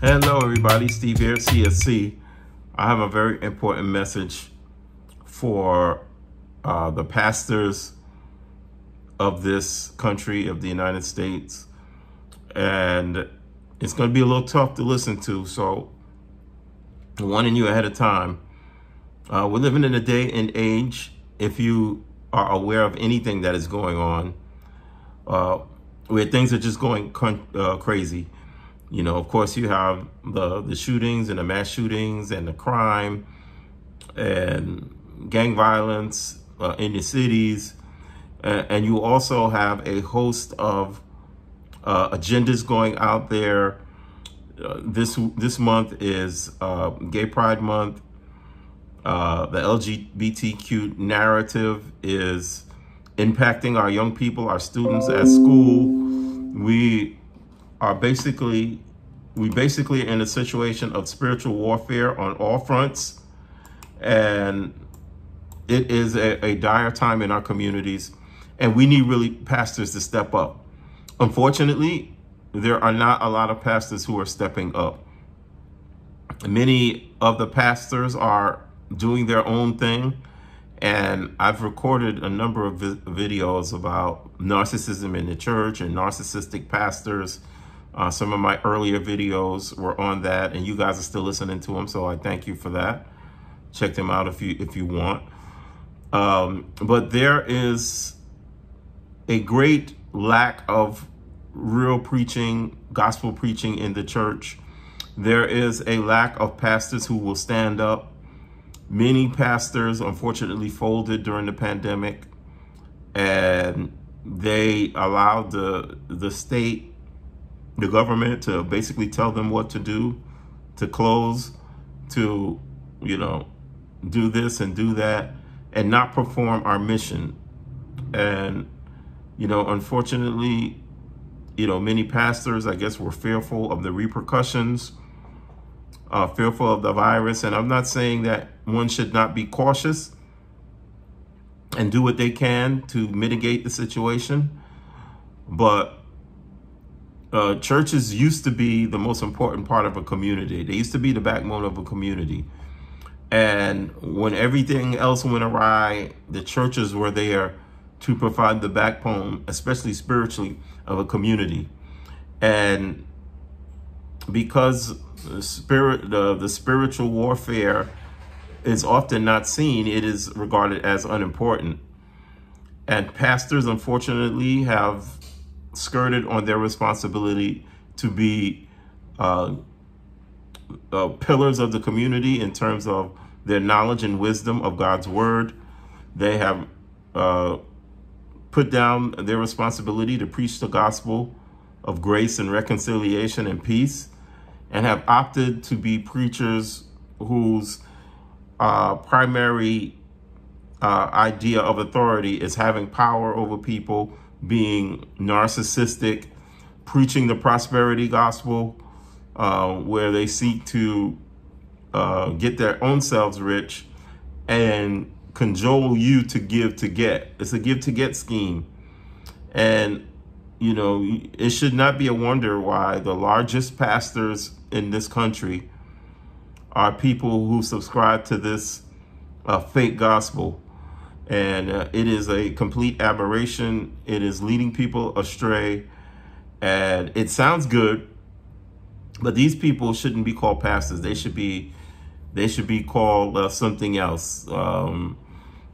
Hello, everybody. Steve here, CSC. I have a very important message for uh, the pastors of this country, of the United States. And it's going to be a little tough to listen to. So, warning you ahead of time. Uh, we're living in a day and age, if you are aware of anything that is going on, uh, where things are just going uh, crazy. You know, of course, you have the the shootings and the mass shootings and the crime and gang violence uh, in the cities, uh, and you also have a host of uh, agendas going out there. Uh, this this month is uh, Gay Pride Month. Uh, the LGBTQ narrative is impacting our young people, our students at school. We are basically we basically in a situation of spiritual warfare on all fronts. And it is a, a, dire time in our communities. And we need really pastors to step up. Unfortunately there are not a lot of pastors who are stepping up. Many of the pastors are doing their own thing. And I've recorded a number of vi videos about narcissism in the church and narcissistic pastors uh, some of my earlier videos were on that, and you guys are still listening to them, so I thank you for that. Check them out if you if you want. Um, but there is a great lack of real preaching, gospel preaching in the church. There is a lack of pastors who will stand up. Many pastors, unfortunately, folded during the pandemic, and they allowed the the state the government to basically tell them what to do, to close, to, you know, do this and do that, and not perform our mission. And, you know, unfortunately, you know, many pastors, I guess, were fearful of the repercussions, uh, fearful of the virus. And I'm not saying that one should not be cautious and do what they can to mitigate the situation. But uh, churches used to be the most important part of a community. They used to be the backbone of a community. And when everything else went awry, the churches were there to provide the backbone, especially spiritually, of a community. And because the spirit, the, the spiritual warfare is often not seen, it is regarded as unimportant. And pastors, unfortunately, have skirted on their responsibility to be uh, uh, pillars of the community in terms of their knowledge and wisdom of God's word. They have uh, put down their responsibility to preach the gospel of grace and reconciliation and peace and have opted to be preachers whose uh, primary uh, idea of authority is having power over people being narcissistic, preaching the prosperity gospel, uh, where they seek to uh, get their own selves rich and cajole you to give to get. It's a give to get scheme. And, you know, it should not be a wonder why the largest pastors in this country are people who subscribe to this uh, fake gospel and uh, it is a complete aberration. It is leading people astray, and it sounds good, but these people shouldn't be called pastors. They should be, they should be called uh, something else, um,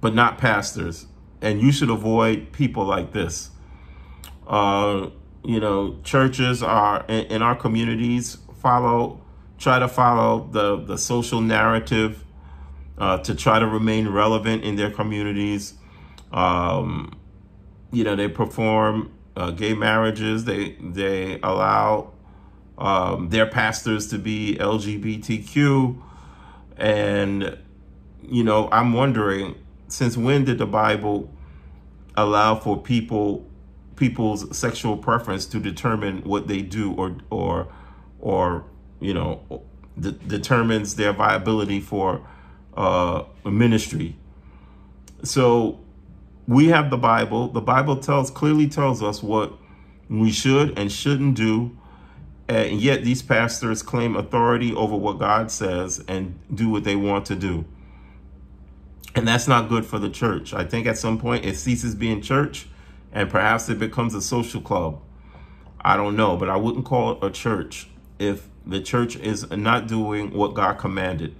but not pastors. And you should avoid people like this. Uh, you know, churches are in, in our communities follow, try to follow the the social narrative uh, to try to remain relevant in their communities. Um, you know, they perform uh, gay marriages. They they allow um, their pastors to be LGBTQ, and you know, I'm wondering since when did the Bible allow for people people's sexual preference to determine what they do or or or you know determines their viability for uh, ministry. So we have the Bible. The Bible tells clearly tells us what we should and shouldn't do. And yet these pastors claim authority over what God says and do what they want to do. And that's not good for the church. I think at some point it ceases being church and perhaps it becomes a social club. I don't know, but I wouldn't call it a church if the church is not doing what God commanded.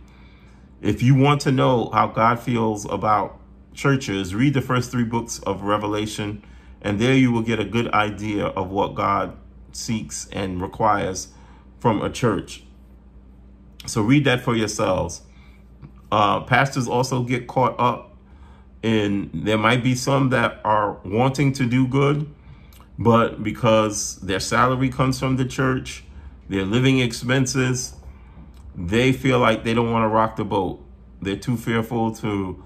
If you want to know how God feels about churches, read the first three books of Revelation, and there you will get a good idea of what God seeks and requires from a church. So read that for yourselves. Uh, pastors also get caught up in, there might be some that are wanting to do good, but because their salary comes from the church, their living expenses, they feel like they don't want to rock the boat. They're too fearful to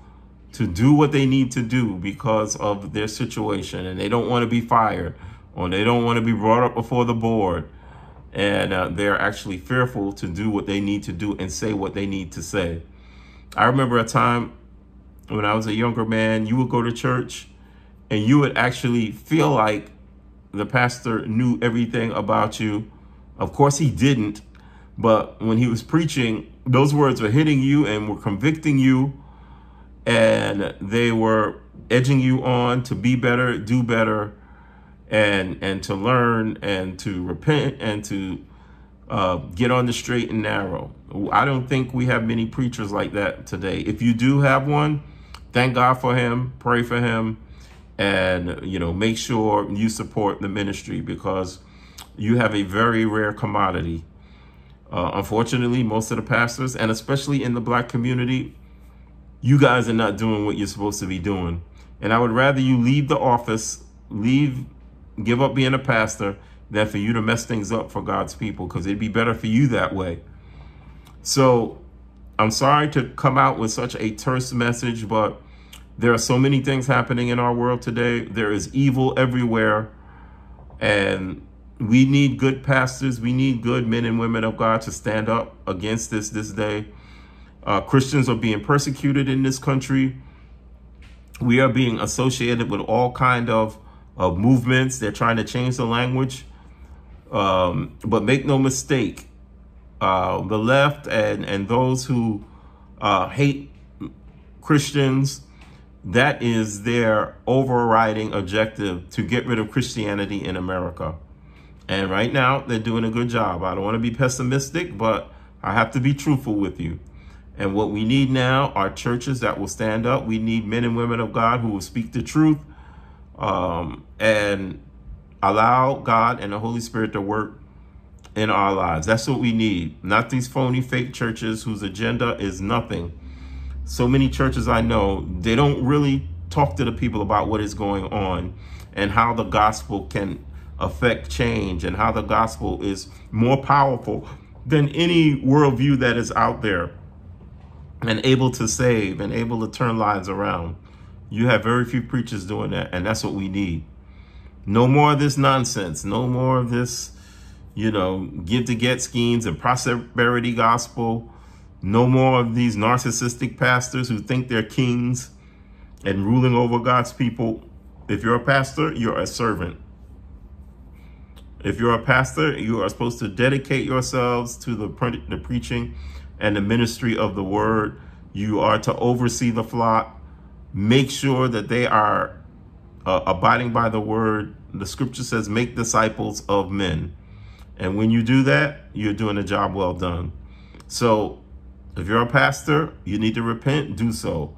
to do what they need to do because of their situation and they don't want to be fired or they don't want to be brought up before the board and uh, they're actually fearful to do what they need to do and say what they need to say. I remember a time when I was a younger man, you would go to church and you would actually feel like the pastor knew everything about you. Of course he didn't, but when he was preaching, those words were hitting you and were convicting you and they were edging you on to be better, do better, and and to learn and to repent and to uh, get on the straight and narrow. I don't think we have many preachers like that today. If you do have one, thank God for him, pray for him, and you know make sure you support the ministry because you have a very rare commodity. Uh, unfortunately, most of the pastors, and especially in the black community, you guys are not doing what you're supposed to be doing. And I would rather you leave the office, leave, give up being a pastor, than for you to mess things up for God's people, because it'd be better for you that way. So I'm sorry to come out with such a terse message, but there are so many things happening in our world today. There is evil everywhere. And we need good pastors. We need good men and women of God to stand up against this this day. Uh, Christians are being persecuted in this country. We are being associated with all kind of, of movements. They're trying to change the language. Um, but make no mistake, uh, the left and, and those who uh, hate Christians, that is their overriding objective to get rid of Christianity in America. And right now, they're doing a good job. I don't want to be pessimistic, but I have to be truthful with you. And what we need now are churches that will stand up. We need men and women of God who will speak the truth um, and allow God and the Holy Spirit to work in our lives. That's what we need. Not these phony fake churches whose agenda is nothing. So many churches I know, they don't really talk to the people about what is going on and how the gospel can affect change and how the gospel is more powerful than any worldview that is out there and able to save and able to turn lives around. You have very few preachers doing that, and that's what we need. No more of this nonsense. No more of this, you know, give to get schemes and prosperity gospel. No more of these narcissistic pastors who think they're kings and ruling over God's people. If you're a pastor, you're a servant. If you're a pastor, you are supposed to dedicate yourselves to the, the preaching and the ministry of the word. You are to oversee the flock. Make sure that they are uh, abiding by the word. The scripture says, make disciples of men. And when you do that, you're doing a job well done. So if you're a pastor, you need to repent, do so.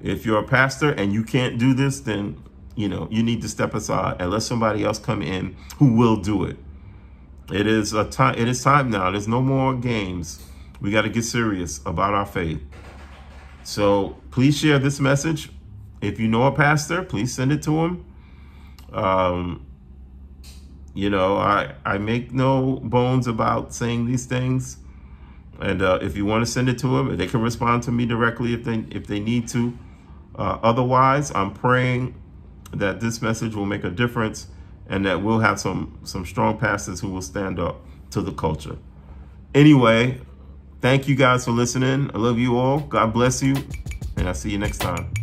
If you're a pastor and you can't do this, then, you know, you need to step aside and let somebody else come in who will do it. It is a time, it is time now. There's no more games. We got to get serious about our faith. So please share this message. If you know a pastor, please send it to him. Um, you know, I, I make no bones about saying these things. And uh, if you want to send it to them, they can respond to me directly if they if they need to. Uh, otherwise, I'm praying that this message will make a difference and that we'll have some some strong pastors who will stand up to the culture. Anyway, Thank you guys for listening. I love you all. God bless you. And I'll see you next time.